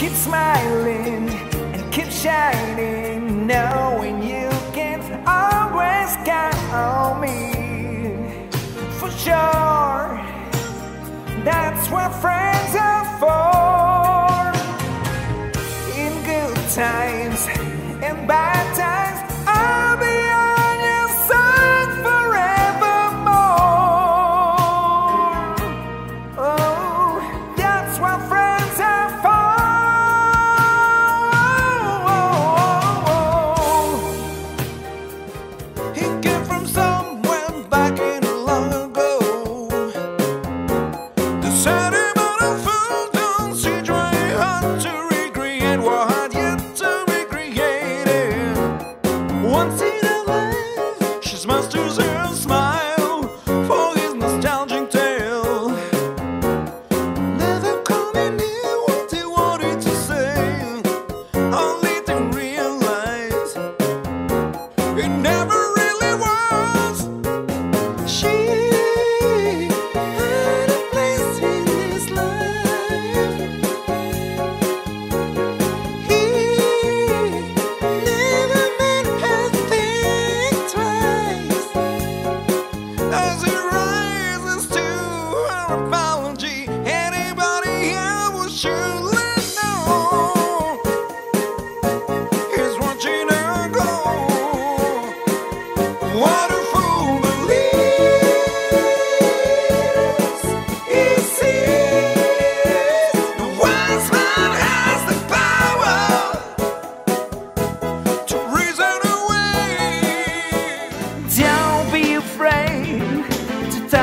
keep smiling and keep shining, knowing you can always count on me. For sure, that's what friends are for.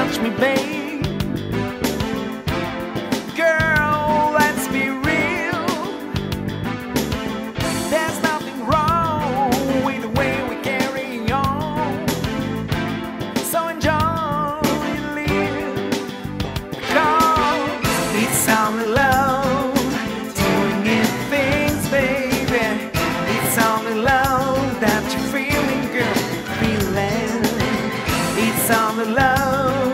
touch me, babe. Girl, let's be real. There's nothing wrong with the way we carry on. So enjoy and live. Because it's only love doing it things, baby. It's only love that you're feeling, girl. Feeling it's only love.